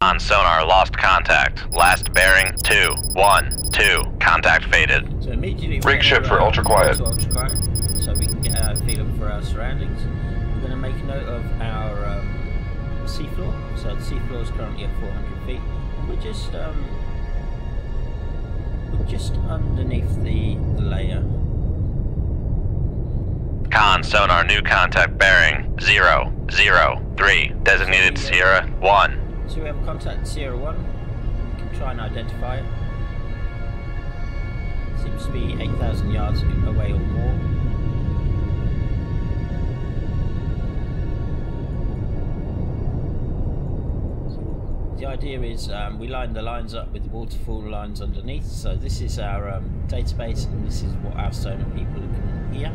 On sonar, lost contact. Last bearing, 2, 1, 2. Contact faded. So immediately Rig ship for ultra quiet. Ultra quiet, so we can get a feeling for our surroundings. We're going to make a note of our um, seafloor. So the seafloor is currently at 400 feet, we're just um, we're just underneath the, the layer. Con sonar, new contact bearing, 0, 0, 3. Designated Sierra, 1. So we have contact Sierra 1. We can try and identify it. Seems to be 8,000 yards away or more. The idea is um, we line the lines up with the waterfall lines underneath. So this is our um, database and this is what our sonar people can hear.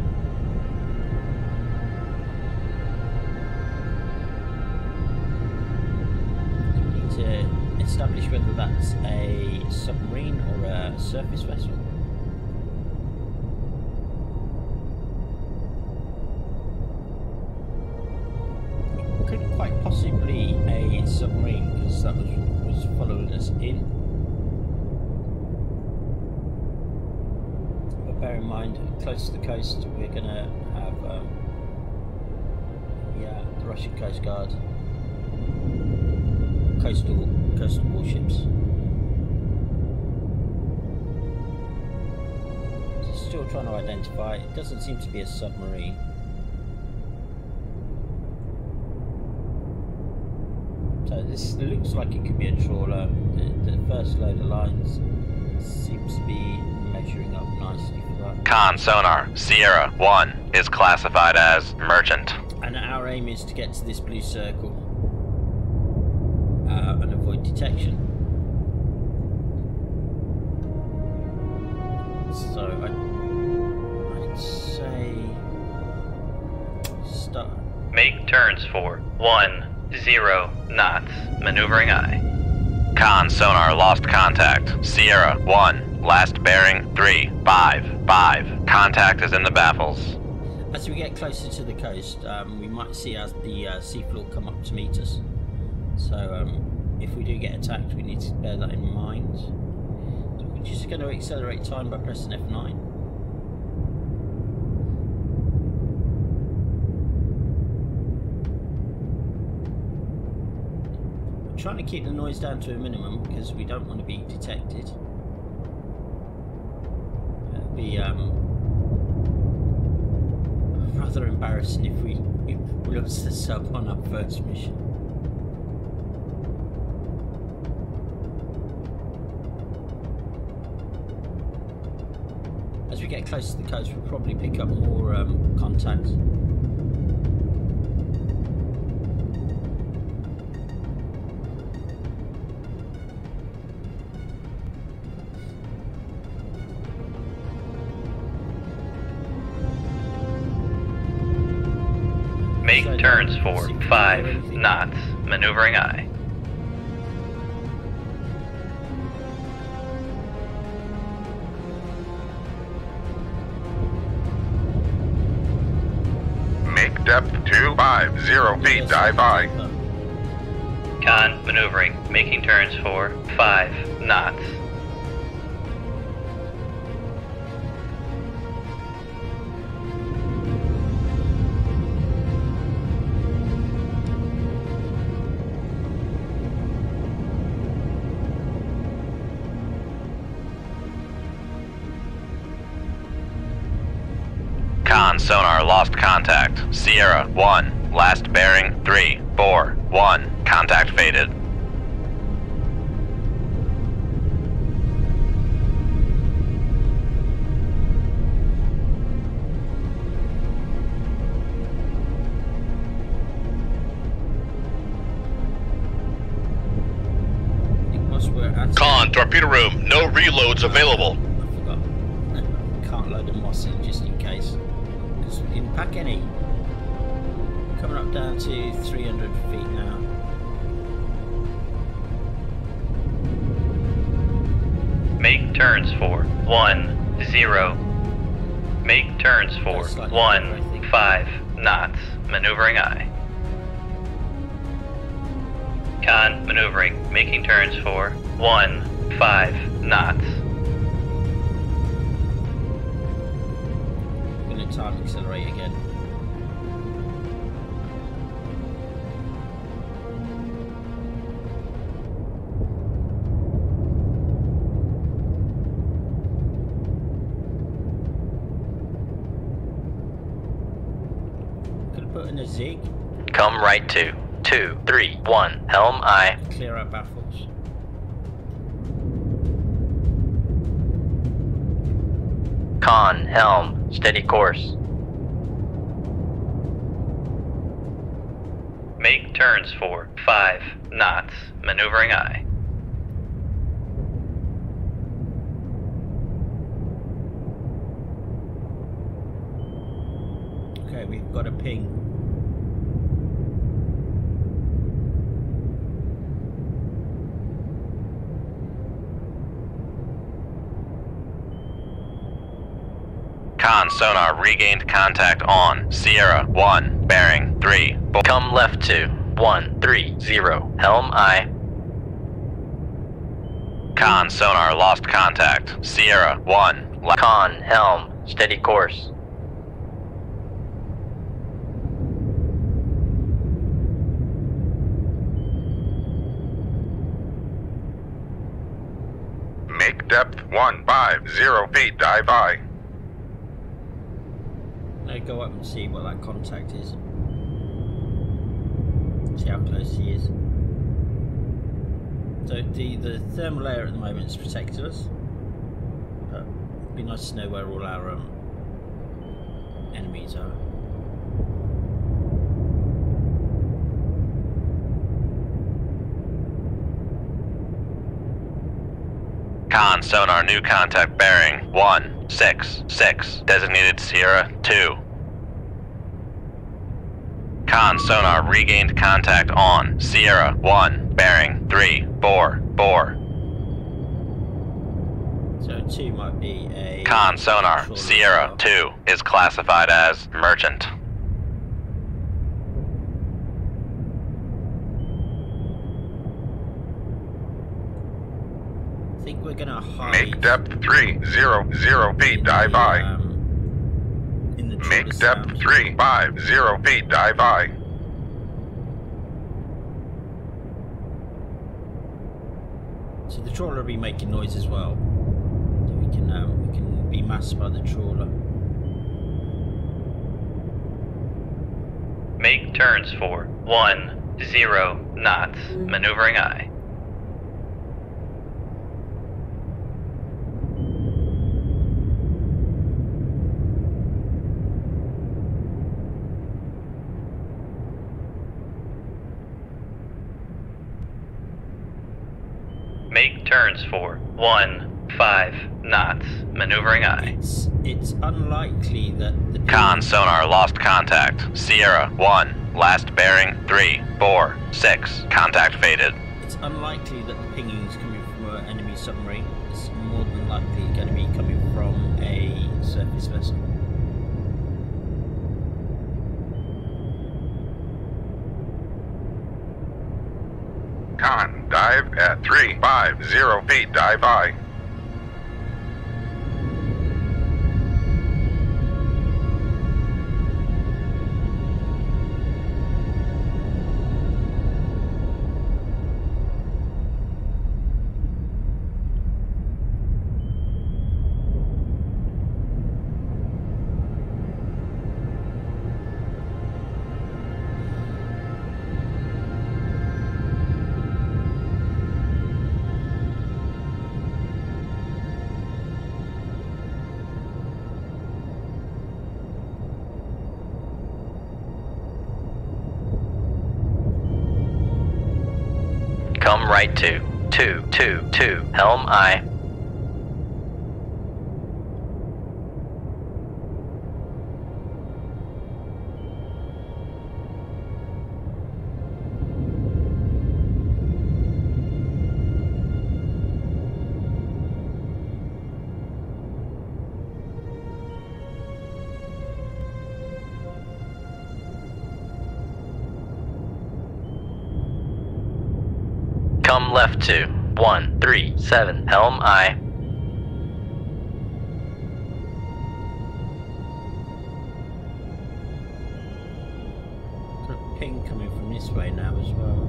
Establish whether that's a submarine or a surface vessel. It could quite possibly a submarine because that was was following us in. But bear in mind, close to the coast, we're gonna have um, yeah the Russian Coast Guard coastal coastal warships. Still trying to identify. It doesn't seem to be a submarine. So this looks like it could be a trawler. The, the first load of lines seems to be measuring up nicely for that. Con sonar, Sierra, 1. Is classified as merchant. And our aim is to get to this blue circle detection. So I, I'd say start. Make turns for 1, 0 knots. Maneuvering aye. Con sonar, lost contact. Sierra, 1. Last bearing, 3, 5, 5. Contact is in the baffles. As we get closer to the coast, um, we might see as the uh, seafloor come up to meet us. So um, if we do get attacked, we need to bear that in mind. So we're just going to accelerate time by pressing F9. We're trying to keep the noise down to a minimum because we don't want to be detected. It'd be um, rather embarrassing if we, if we lost the sub on our first mission. As we get closer to the coast, we'll probably pick up more um, contacts. Make turns for 5 knots. Maneuvering aye. 250 feet, dive by. Con maneuvering. Making turns for 5 knots. Con sonar, lost contact. Sierra, 1. Last bearing, 3, 4, 1. Contact faded. Con, torpedo room, no reloads available. I forgot. Can't load a mossy just in case. Because we didn't pack any. Coming up down to 300 feet now. Make turns for 1, 0. Make turns for That's better, 1, think. 5 knots. Maneuvering aye. Con maneuvering, making turns for 1, 5 knots. I'm going to time accelerate again. Could have in a zig, Come right to. Two, three, one. Helm aye. clear our baffles. Con, helm, steady course. Make turns for 5 knots. Maneuvering aye. Okay, we've got a ping. Con sonar regained contact on Sierra 1, bearing 3. Come left to 130. Helm aye. Con sonar lost contact. Sierra 1. le- Con helm, steady course. Make depth 150 feet, dive aye. Go up and see what that contact is. See how close he is. So the, the thermal layer at the moment has protected us. But it'd be nice to know where all our um, enemies are. Con sonar new contact bearing 166. Designated Sierra 2. Con sonar regained contact on Sierra 1, bearing 3, 4, 4. So two might be a Con sonar Sierra 2 is classified as merchant. I think we're gonna hide. Make depth 300 feet, dive the, aye. in the Make trawler depth sound. 350 feet, dive aye. So the trawler will be making noise as well. So we can um, we can be masked by the trawler. Make turns for 1, 0 knots. Maneuvering aye. Make turns for 1, 5 knots. Maneuvering aye. It's it's unlikely that the Con sonar lost contact. Sierra 1, last bearing three, four, six. Contact faded. it's unlikely that the pinging is coming from an enemy submarine. It's more than likely going to be coming from a surface vessel. Con, dive at 350 feet, dive aye. Come right to 222. Helm aye. Come left to 137 Helm aye. Got ping coming from this way now as well.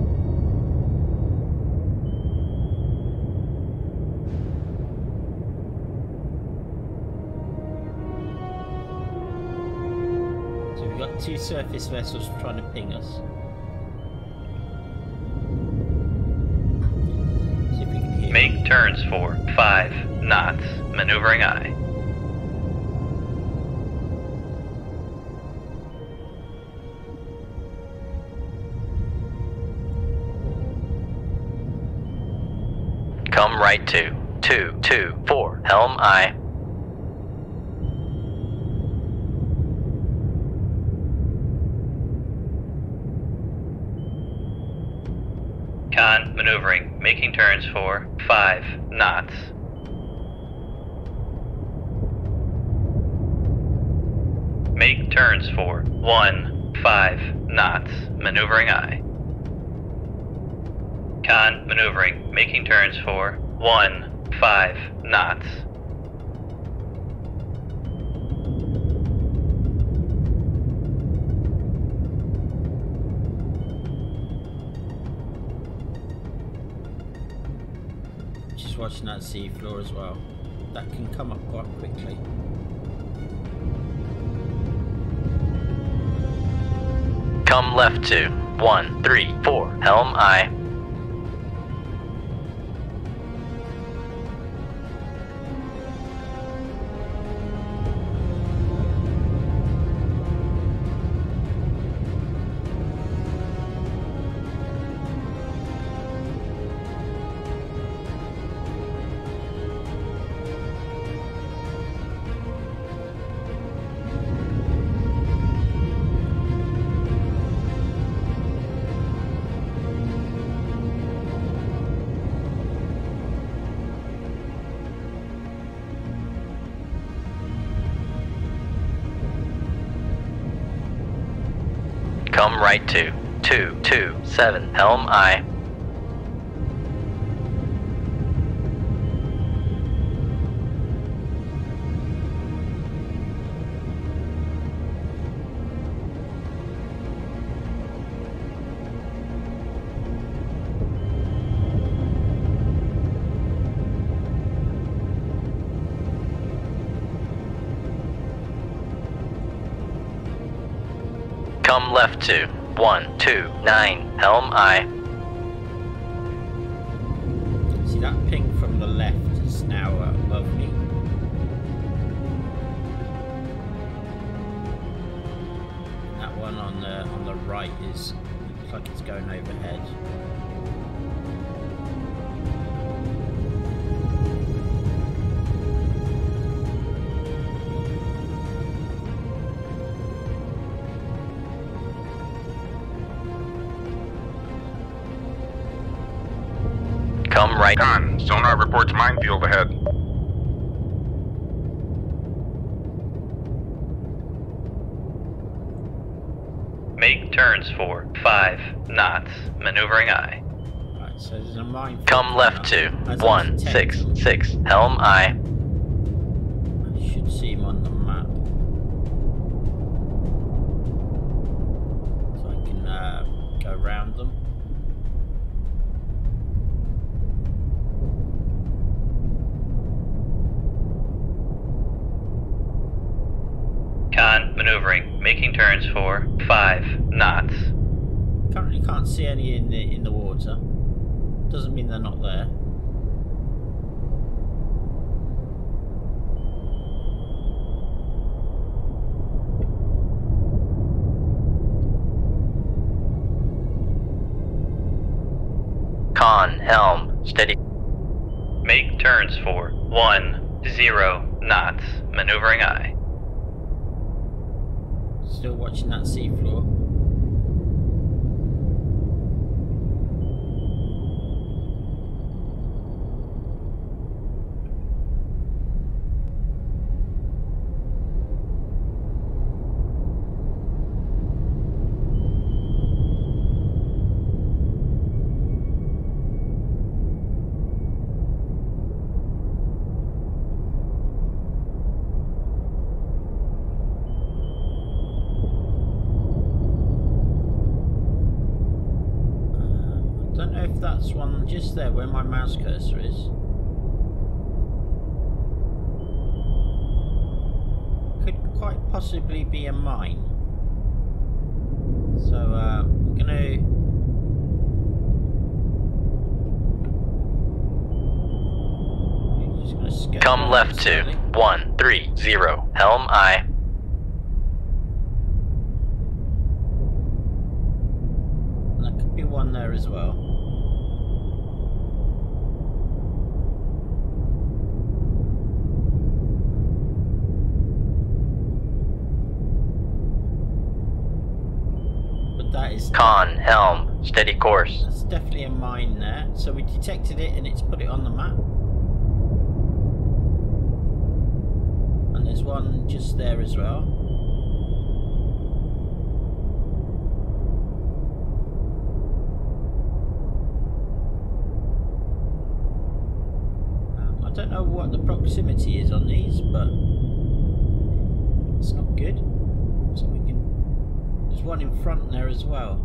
So we've got two surface vessels trying to ping us. Turns for 5 knots. Maneuvering aye. Come right to 224 Helm aye. Con maneuvering. Turns for 5 knots. Make turns for 1 5 knots. Maneuvering aye. Con maneuvering. Making turns for 1 5 knots. Just watching that sea floor as well. That can come up quite quickly. Come left to 134 Helm aye. Come right to 227 Helm I. left to 129 Helm aye. See that ping from the left is now uh, above me. That one on the on the right is looks like it's going overhead. Right. Con, sonar reports minefield ahead. Make turns for 5 knots. Maneuvering aye. Right, so there's a mine. Come left to As I detect 166 Helm aye. I should see him on the map. So I can uh, go around them. Making turns for 5 knots. Currently can't see any in the in the water. Doesn't mean they're not there. Con Helm steady. Make turns for one, zero knots. Maneuvering aye. Still watching that seafloor. Just there where my mouse cursor is. Could quite possibly be a mine. So uh, we're gonna just gonna scout Come left to 130. Helm aye. There could be one there as well. But that is Con, helm, steady course. that's definitely a mine there. So we detected it and it's put it on the map. And there's one just there as well. Um, I don't know what the proximity is on these, but it's not good. So we can. There's one in front there as well.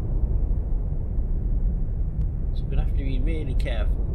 So we're gonna have to be really careful.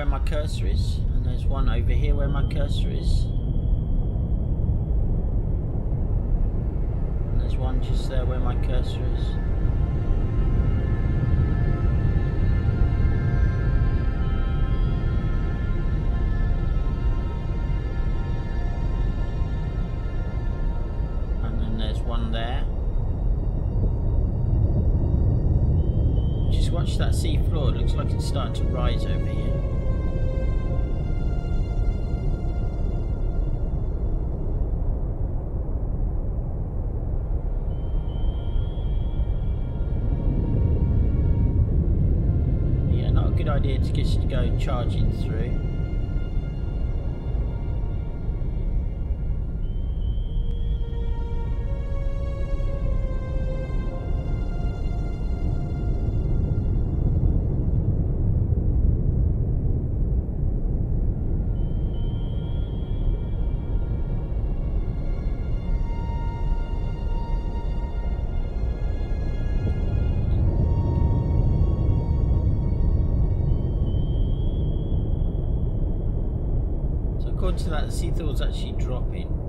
Where my cursor is, and there's one over here where my cursor is. And there's one just there where my cursor is. And then there's one there. Just watch that sea floor. It looks like it's starting to rise over here. Just go charging through. According to that, the seafloor's actually dropping.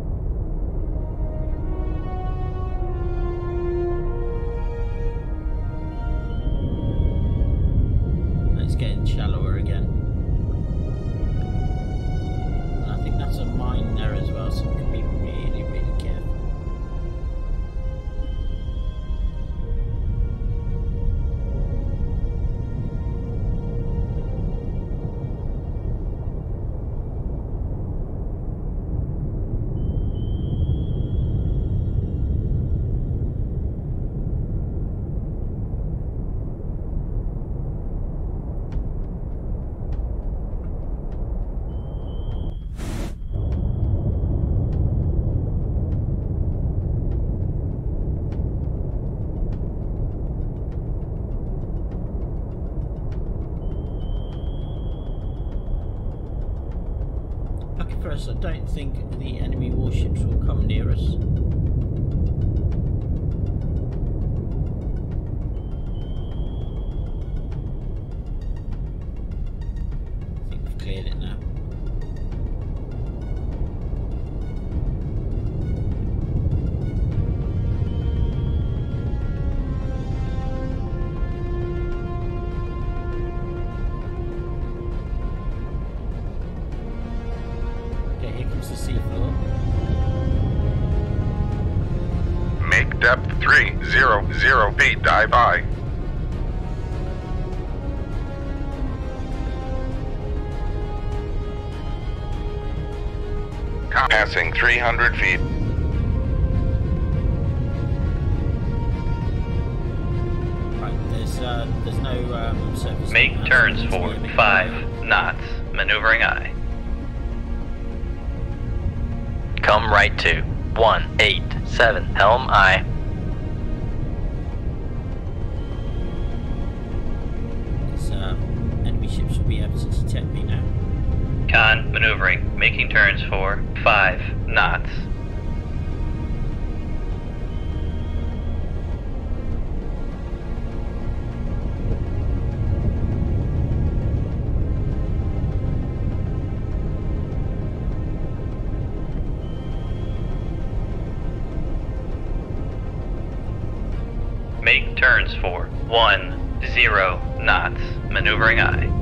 Don't think the enemy warships will come near us. Three zero zero feet dive by. Passing 300 feet. There's, uh, there's no um. Make turns forward 5 knots. Maneuvering aye. Come right to 187 Helm I. ships will be able to detect me now. Con maneuvering. Making turns for 5 knots. Make turns for 1 0 knots. Maneuvering aye.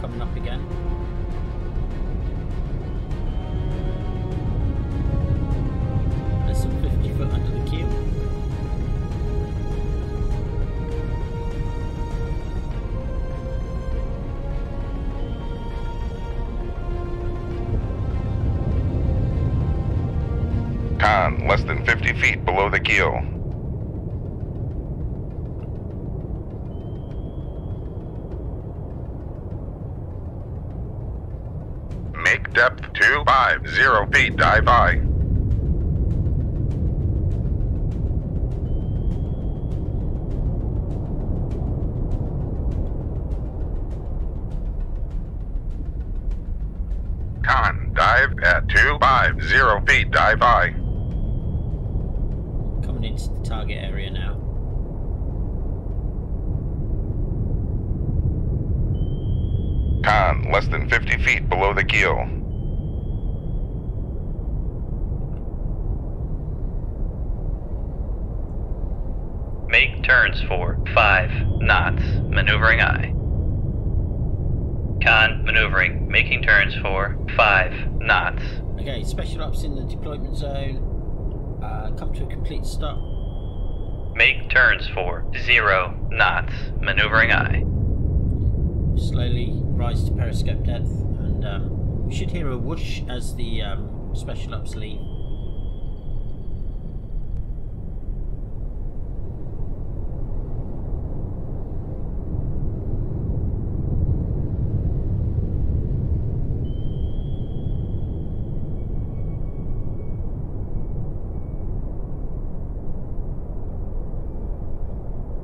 Coming up again. There's some 50 foot under the keel. Con, less than 50 feet below the keel. Make depth 250 feet, dive high. Con, dive at 250 feet, dive high. Coming into the target area now. Con, less than 50 feet below the keel. Make turns for 5 knots. Maneuvering aye. Con maneuvering. Making turns for 5 knots. Okay, special ops in the deployment zone. Uh, come to a complete stop. Make turns for 0 knots. Maneuvering aye. Slowly rise to periscope depth, and um, we should hear a whoosh as the um, special ops leave.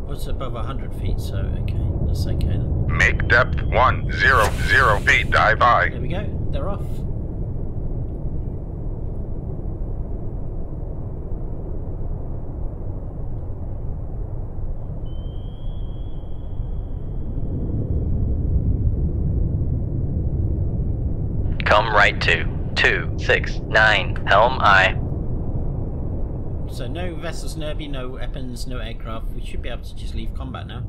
Well, it's above 100 feet, so okay, that's okay then. Make depth 100 feet, dive high. There we go, they're off. Come right to 269. Helm aye. So no vessels, Nerby, no weapons, no aircraft. We should be able to just leave combat now.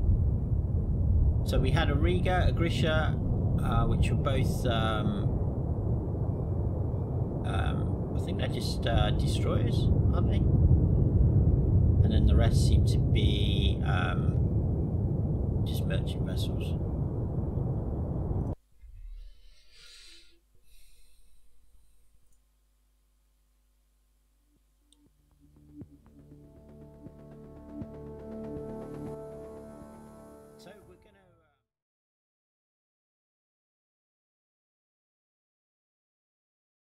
So we had a Riga, a Grisha, uh, which were both. Um, um, I think they're just uh, destroyers, aren't they? And then the rest seem to be um, just merchant vessels.